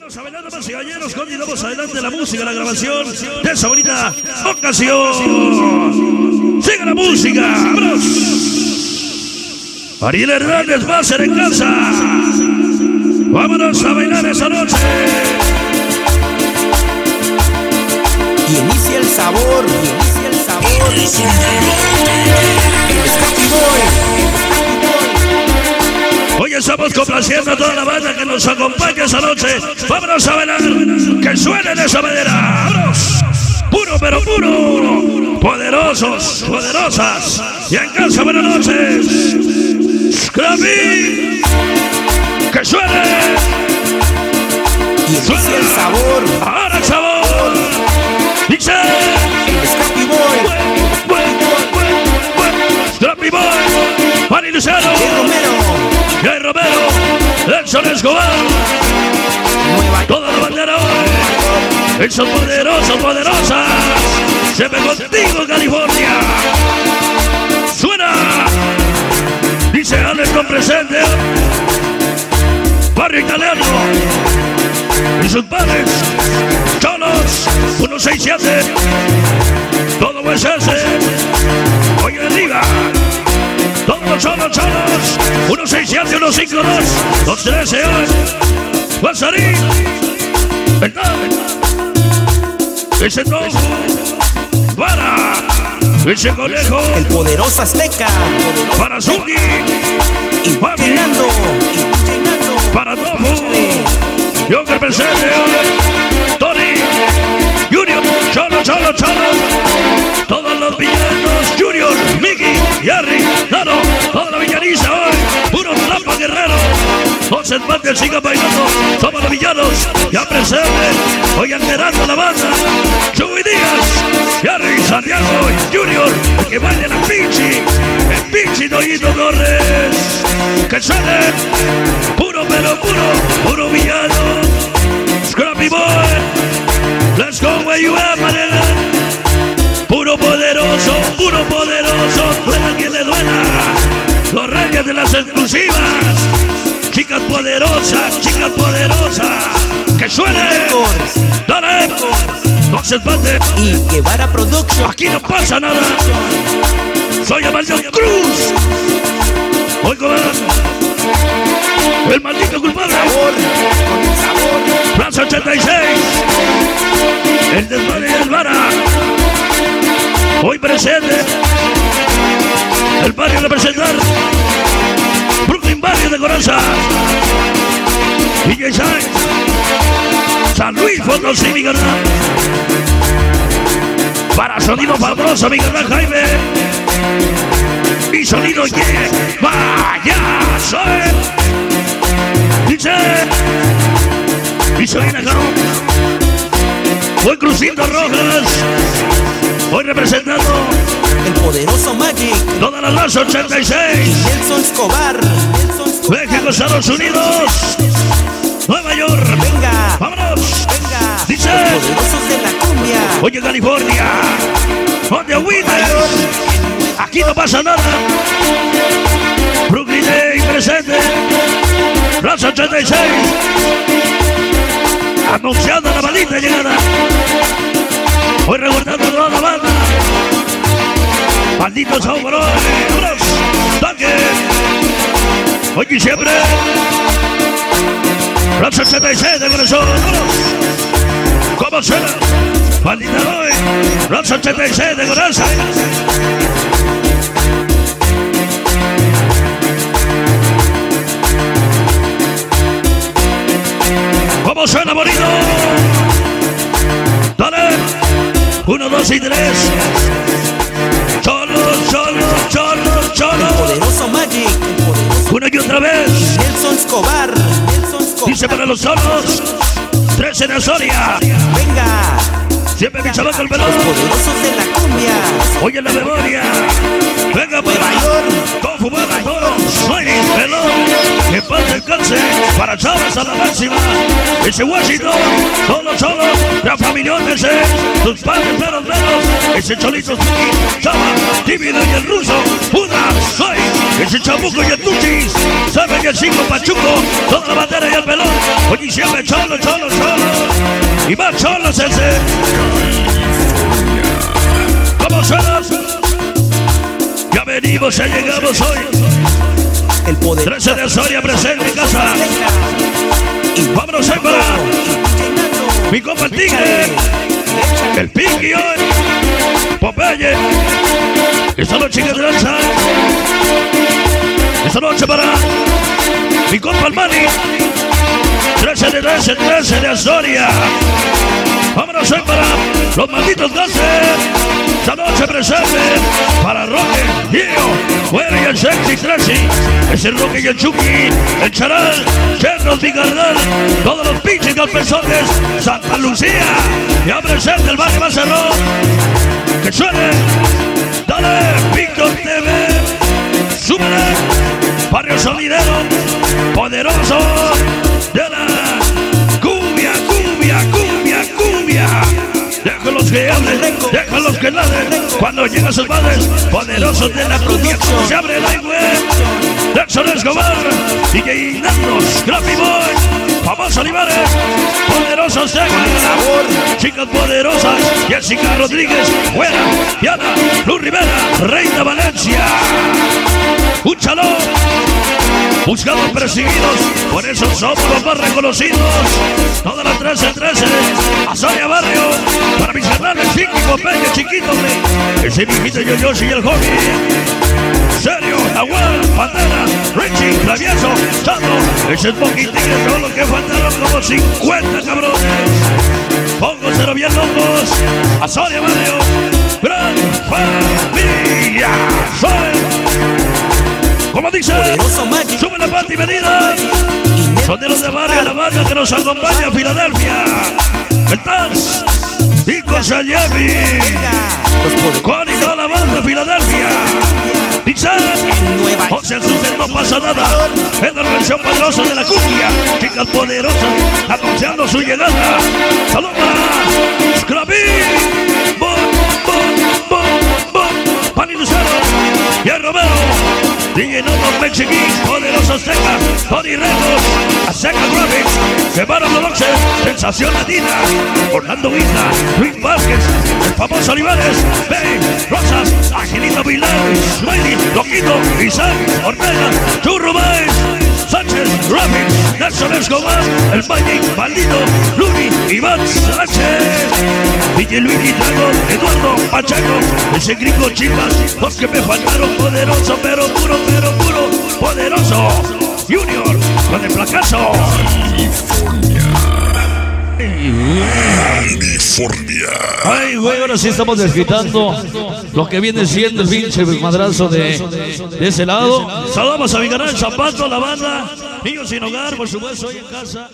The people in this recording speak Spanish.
Vámonos a bailar, damas y caballeros. Continuamos adelante la música, la grabación de esa bonita ocasión. Siga la música. ¡Vámonos! Ariel Hernández va a ser en casa. Vámonos a bailar esa noche. Y inicia el sabor, y inicia el sabor. Estamos complaciendo a toda la banda que nos acompaña esa noche. Vámonos a bailar. Que suene de esa manera. ¡Vámonos! Puro pero puro. Poderosos, poderosas. Y en casa, buenas noches. Scrappy. Que suene. Y inicia el sabor. Ahora el sabor. Dice. Boy, Scrappy Boy. Juan Luciano. el Romero. Jay Romero. Nelson Escobar. Toda la bandera hoy. Esos poderosos, poderosas. Se ve contigo, California. Suena. Dice Alex con presente. Barrio italiano. Y sus padres. Cholos. 167. Todo es ese. Hoy en liga. Cholos, cholos. 167, 152. 213 hoy. Guasarín. ¿Verdad? Ese tofu. Para. Ese conejo. El poderoso Azteca. Para Zuki. Y. Y llenando. Para tofu. Yo que presente. Tony. Junior. Cholo, cholo, cholo. Los empates sigan bailando. Somos los villanos. Ya presente. Hoy alterando la banda. Chuy Díaz. Harry Santiago. Junior. Que baile la pinchi. El pinchi Doyito Torres. Que suene. Puro pero puro. Puro villano. Scrappy Boy. Let's go where you at, manera. Puro poderoso, puro poderoso. Duela quien le duela. Los reyes de las exclusivas. Chicas poderosas, chicas poderosas. Que suene. Dale. No se espante. Y Guevara Production. Aquí no pasa nada. Soy Amalio Cruz. Hoy con el maldito culpable. Plaza 86. El desvane del Vara. Hoy presente. El barrio representar. Brooklyn Barrio de Coraza. DJ Sainz. San Luis Potosí, mi carnal. Para sonido famoso, mi carnal Jaime. Y sonido que vaya, soy. Dice. Y soy. Voy Crucito Rojas. Voy representando El poderoso Magic. toda la raza 86. Nelson Escobar. Nelson Escobar. México, Estados Unidos. Nueva York. Venga. Vámonos. Venga. Dice. Los poderosos de la cumbia. Oye, California. Donde Winter. Aquí no pasa nada. Brooklyn Day presente. Plaza 86. Anunciando la maldita llegada. Voy recordando toda la banda. Malditos hombros. Hoy y siempre. Plaza 86 de corazón. ¿Cómo suena? Maldita hoy. Plaza 86 de corazón. ¿Cómo suena bonito? Dale. Uno, dos y tres. Los solos. Tres en Azoria. Venga. Siempre mi chamaco el Los pelón. poderosos de la cumbia. Oye la memoria. Venga para York. Con fumar a todos. Soy pelón. Que paz descanse. Para chavas a la máxima. ese Washington, todos los cholos, la familia ese, tus padres menos menos, ese cholito Chava, tímido y el ruso, Buda, soy, ese chabuco y el tuchis, sabe que el cinco pachuco, toda la bandera y el pelón, oye siempre cholo, cholo, cholo, y más cholos ese. ¿Cómo suena? Ya venimos, ya llegamos hoy. El poder 13 de Soria presente en casa. Vámonos a para mi compa el tigre, el Pinky hoy, Popeye. Esta noche que tranza. Esta noche para mi compa el Mani. 13 de 13, 13 de Astoria. Vámonos hoy para los malditos gases. Esta noche presente para Roque, Diego, Fuera y el Sexy Tracy. Es el Roque y el Chucky, el Charal, Chernos Vigardal, todos los pinches calpezones, Santa Lucía. Y a presente el barrio Macerrón. Que suene. Dale, Víctor TV. Súbele. Barrio Solidero. Poderoso. De la cumbia, cumbia, cumbia, cumbia. Déjalos que hablen, déjalos que laden. Cuando llegan sus padres, poderosos de la cumbia, se abre la web. Nelson Escobar, DJ Ignatos, Graffy Boy, famoso Olivares, poderosos de chicas poderosas, Jessica Rodríguez, Buena, Diana, Luz Rivera, Reina Valencia. Un buscados, perseguidos, por eso somos los más reconocidos. Todas las 13, 13, Azaria Barrio, para mis hermanos, Chiqui, Peña, Chiquito, ese viejito yo, yo y el hobby. Serio, Nahual, Pantera, Richie, Travieso, Chato, ese es poquito de todo lo que faltaron como 50 cabrones. Pongo cero bien locos, Azaria Barrio, gran familia. Soy como dice, sube la parte y. Son de los de barrio, la banda que nos acompaña a Filadelfia. ¿Estás? Nico Sayemi. Con y toda la banda Filadelfia. Dice, José Suced no pasa nada. Es la organización poderosa de la cumbia. Chicas poderosas anunciando su llegada. Para Scrappy. Bom, bom, bom, bom. Pan y Lucero. Y el Romero. DJ Noto Mexiquín, Poderoso Azteca, Tony Azteca Guevara Loloxe, Sensación Latina, Orlando Isla, Luis Vázquez, el famoso Olivares, Bay, Rosas, Agilito Pilar, Smiley, Loquito, Isaac, Ortega, Churro Sánchez, Graphics, Nelson Escobar, el Magic, Maldito, Luni, Iván Sánchez, DJ Luis Hidalgo, Eduardo Pacheco, ese gringo Chivas, los que me faltaron poderoso pero puro pero puro, poderoso. Junior con el fracaso. California. Ay, güey, ahora sí estamos desquitando lo que viene siendo el pinche madrazo de, ese lado. Saludamos a mi canal Zapato, la banda, niños sin hogar, por supuesto, hoy en casa.